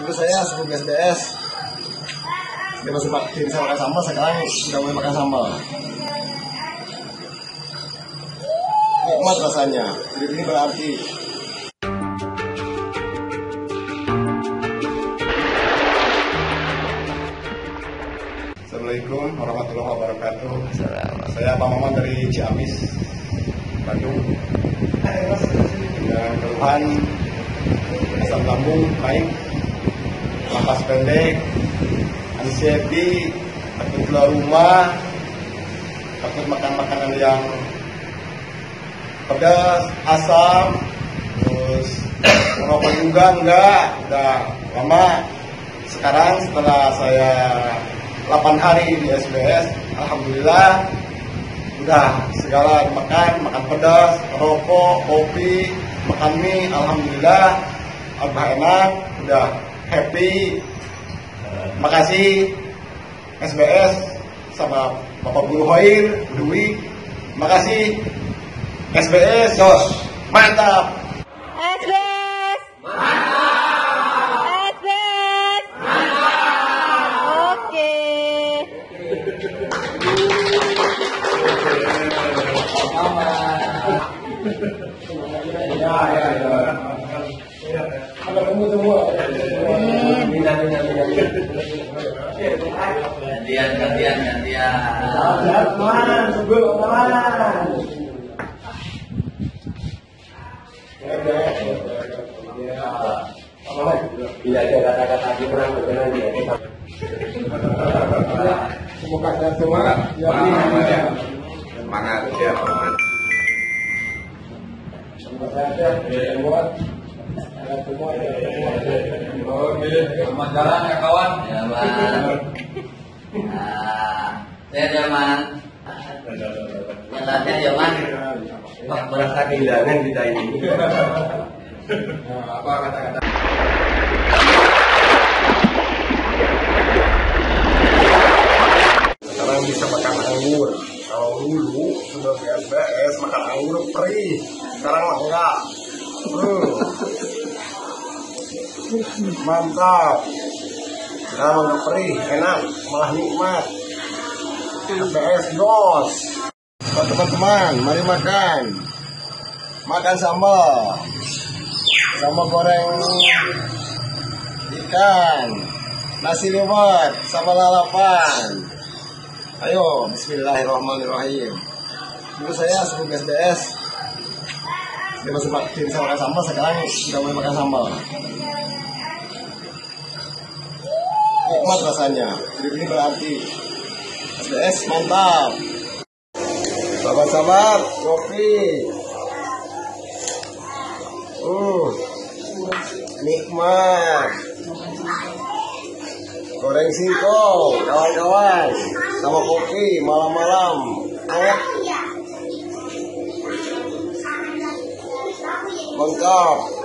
Dulu saya sebelum SDS dia masih pakai saya makan sambal sekarang sudah mulai makan sambal. Nikmat rasanya. Hidup ini berarti. Assalamualaikum warahmatullahi wabarakatuh. Saya Pak Maman dari Ciamis Bandung. Dengan keluhan asam lambung naik nafas pendek anxiety takut keluar rumah takut makan makanan yang pedas asam terus merokok juga enggak udah lama. Sekarang setelah saya 8 hari di SBS Alhamdulillah udah segala makan makan pedas rokok kopi makan mie Alhamdulillah udah enak udah happy makasih SBS sama Bapak Guru Hoir Dwi makasih SBS Jos mantap SBS! Mantap! SBS! Mantap! Oke. ya ya ya ada kamu semua gantian gantian gantian Sehat, man, sebelum man. Tidak ada kata-kata kurang berkenan di. Semoga sehat semua. Ya, ya. Semangat ya, Pak. Semoga sehat ya. Semua. Oke selamat jalan ya kawan ya nah sehat ya man nyatanya ya man Pak merasa kehilangan kita ini. Apa kata-kata? Sekarang bisa makan anggur. Kalau dulu sudah di SBS makan anggur perih. Sekarang enggak. Hmm. Mantap. Enggak perih, enak, malah nikmat. SBS dos. Teman-teman, mari makan. Makan sambal. Sambal goreng ikan. Nasi liwet, sambal lalapan. Ayo, bismillahirrahmanirrahim. Dulu saya sebelum SDS, dia masih pakai saya makan sambal, sekarang sudah mulai makan sambal. Nikmat rasanya, hidup ini berarti. SDS mantap. Sahabat-sahabat, kopi. Uh, nikmat. Goreng singkong, kawan-kawan. Sama kopi malam-malam. Anget. Mantap.